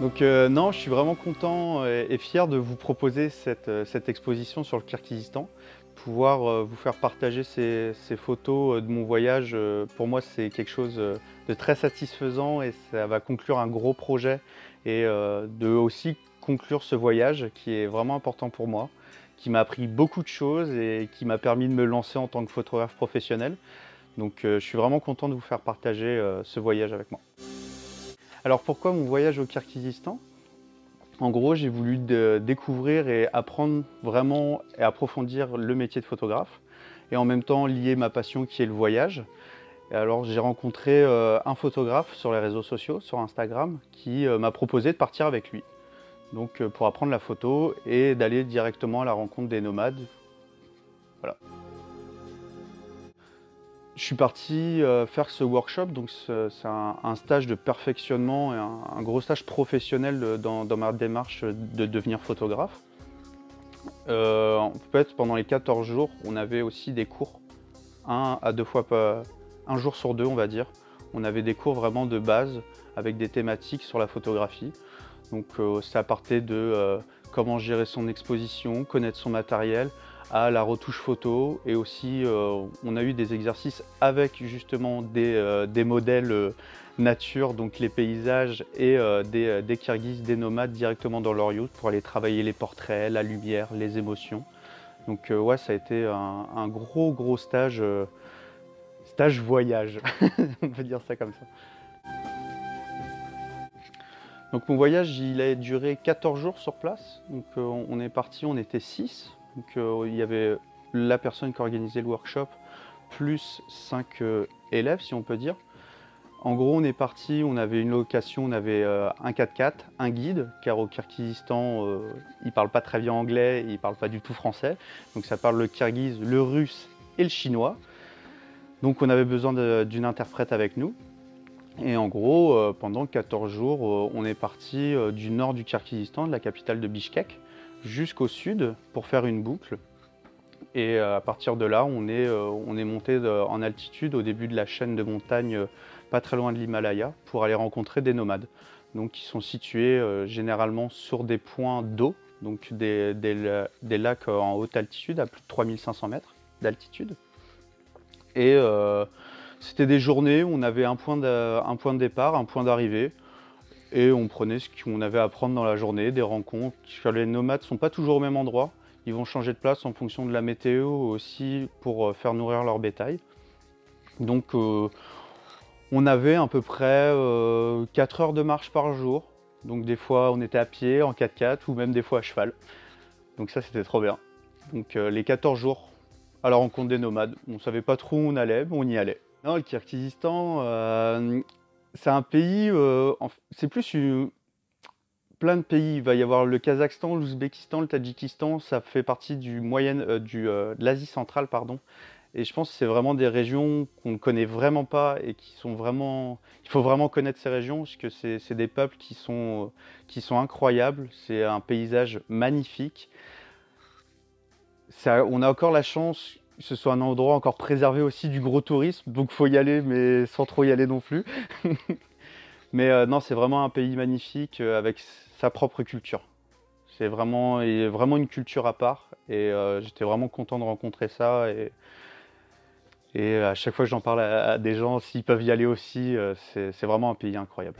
Donc euh, non, je suis vraiment content et, fier de vous proposer cette, euh, cette exposition sur le Kyrgyzstan. Pouvoir euh, vous faire partager ces, photos de mon voyage, pour moi c'est quelque chose de très satisfaisant et ça va conclure un gros projet et de aussi conclure ce voyage qui est vraiment important pour moi, qui m'a appris beaucoup de choses et qui m'a permis de me lancer en tant que photographe professionnel. Donc je suis vraiment content de vous faire partager ce voyage avec moi. Alors pourquoi mon voyage au Kyrgyzstan? En gros, j'ai voulu découvrir et apprendre vraiment et approfondir le métier de photographe et en même temps lier ma passion qui est le voyage. Alors j'ai rencontré euh, un photographe sur les réseaux sociaux, sur Instagram, qui euh, m'a proposé de partir avec lui. Donc euh, pour apprendre la photo et d'aller directement à la rencontre des nomades. Voilà. Je suis parti euh, faire ce workshop, donc c'est un, stage de perfectionnement et un, gros stage professionnel dans, ma démarche de devenir photographe. Euh, pendant les 14 jours, on avait aussi des cours, un à deux fois, un jour sur deux, on va dire. On avait des cours vraiment de base avec des thématiques sur la photographie. Donc euh, ça partait de comment gérer son exposition, connaître son matériel, à la retouche photo et aussi euh, on a eu des exercices avec justement des, euh, modèles euh, nature, donc les paysages et des, des des nomades directement dans leur yacht pour aller travailler les portraits, la lumière, les émotions. Donc ouais, ça a été un, gros gros stage, stage voyage, on peut dire ça comme ça. Donc mon voyage, il a duré 14 jours sur place. Donc on est parti, on était 6. Donc euh, il y avait la personne qui organisait le workshop, plus cinq euh, élèves, si on peut dire. En gros, on est parti, on avait une location, on avait euh, un 4x4, un guide, car au Kyrgyzstan, il ne parle pas très bien anglais, il ne parle pas du tout français. Donc ça parle le kirghize, le russe et le chinois. Donc on avait besoin d'une interprète avec nous. Et en gros, pendant 14 jours, on est parti du nord du Kyrgyzstan, de la capitale de Bishkek, jusqu'au sud pour faire une boucle. Et euh, à partir de là, on est, euh, monté en altitude au début de la chaîne de montagnes euh, pas très loin de l'Himalaya pour aller rencontrer des nomades. Donc qui sont situés généralement sur des points d'eau, donc des, lacs en haute altitude à plus de 3500 mètres d'altitude. Et c'était des journées où on avait un point de départ, un point d'arrivée et on prenait ce qu'on avait à prendre dans la journée, des rencontres. Les nomades ne sont pas toujours au même endroit, ils vont changer de place en fonction de la météo aussi pour euh, faire nourrir leur bétail. Donc euh, on avait à peu près 4 euh, heures de marche par jour. Donc des fois on était à pied, en 4x4 ou même des fois à cheval. Donc ça c'était trop bien. Donc les 14 jours à la rencontre des nomades. On ne savait pas trop où on allait, mais on y allait. Non, le Kyrgyzstan, c'est un pays, euh, c'est plus plein de pays. Il va y avoir le Kazakhstan, l'Ouzbékistan, le Tadjikistan. Ça fait partie du moyen, euh, du, euh, de l'Asie centrale, pardon. Et je pense que c'est vraiment des régions qu'on ne connaît vraiment pas et qui sont vraiment. Il faut vraiment connaître ces régions parce que c'est des peuples qui sont, qui sont incroyables. C'est un paysage magnifique. On a encore la chance ce soit un endroit encore préservé aussi du gros tourisme. Donc faut y aller, mais sans trop y aller non plus. mais euh, non, c'est vraiment un pays magnifique euh, avec sa propre culture. C'est vraiment, vraiment une culture à part. Et euh, j'étais vraiment content de rencontrer ça. Et, et à chaque fois que j'en parle à, des gens, s'ils peuvent y aller aussi, c'est vraiment un pays incroyable.